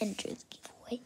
Hendrix giveaway.